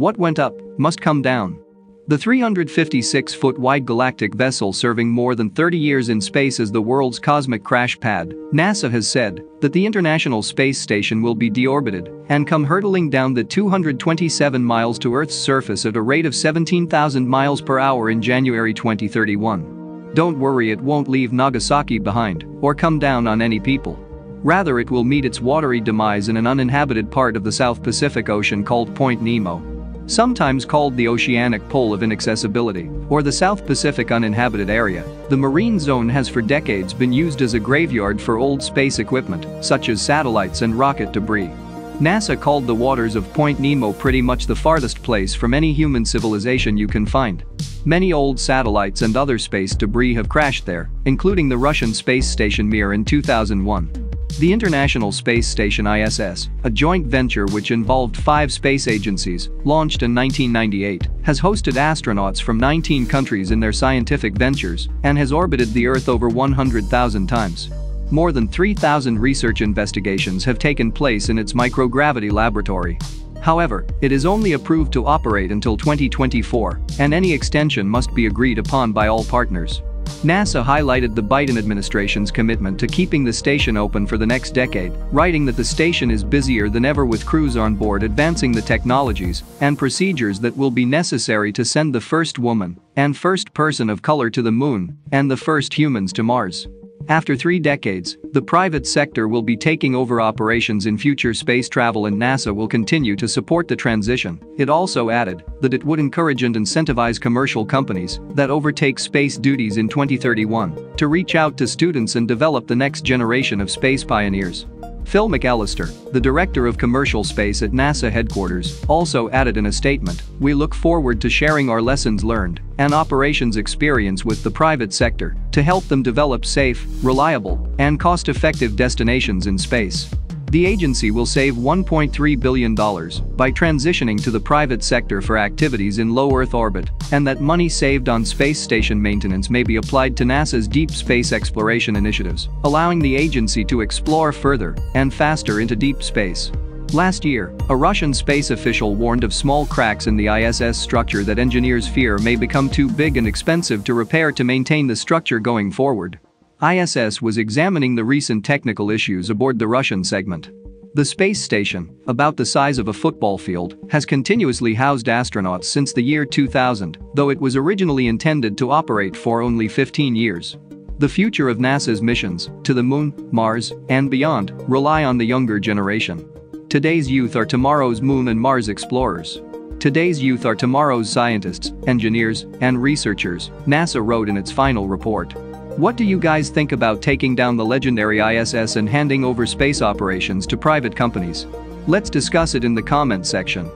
What went up must come down. The 356-foot wide galactic vessel serving more than 30 years in space as the world's cosmic crash pad, NASA has said that the International Space Station will be deorbited and come hurtling down the 227 miles to Earth's surface at a rate of 17,000 miles per hour in January 2031. Don't worry it won't leave Nagasaki behind or come down on any people. Rather it will meet its watery demise in an uninhabited part of the South Pacific Ocean called Point Nemo. Sometimes called the oceanic pole of inaccessibility or the South Pacific uninhabited area, the marine zone has for decades been used as a graveyard for old space equipment such as satellites and rocket debris. NASA called the waters of Point Nemo pretty much the farthest place from any human civilization you can find. Many old satellites and other space debris have crashed there, including the Russian space station Mir in 2001. The International Space Station ISS, a joint venture which involved five space agencies, launched in 1998, has hosted astronauts from 19 countries in their scientific ventures and has orbited the Earth over 100,000 times. More than 3,000 research investigations have taken place in its microgravity laboratory. However, it is only approved to operate until 2024, and any extension must be agreed upon by all partners. NASA highlighted the Biden administration's commitment to keeping the station open for the next decade, writing that the station is busier than ever with crews on board advancing the technologies and procedures that will be necessary to send the first woman and first person of color to the moon and the first humans to Mars. After three decades, the private sector will be taking over operations in future space travel and NASA will continue to support the transition. It also added that it would encourage and incentivize commercial companies that overtake space duties in 2031 to reach out to students and develop the next generation of space pioneers. Phil McAlister, the director of commercial space at NASA headquarters, also added in a statement, We look forward to sharing our lessons learned and operations experience with the private sector to help them develop safe, reliable, and cost-effective destinations in space. The agency will save $1.3 billion by transitioning to the private sector for activities in low Earth orbit, and that money saved on space station maintenance may be applied to NASA's deep space exploration initiatives, allowing the agency to explore further and faster into deep space. Last year, a Russian space official warned of small cracks in the ISS structure that engineers fear may become too big and expensive to repair to maintain the structure going forward. ISS was examining the recent technical issues aboard the Russian segment. The space station, about the size of a football field, has continuously housed astronauts since the year 2000, though it was originally intended to operate for only 15 years. The future of NASA's missions to the moon, Mars, and beyond rely on the younger generation. Today's youth are tomorrow's moon and Mars explorers. Today's youth are tomorrow's scientists, engineers, and researchers, NASA wrote in its final report. What do you guys think about taking down the legendary ISS and handing over space operations to private companies? Let's discuss it in the comment section.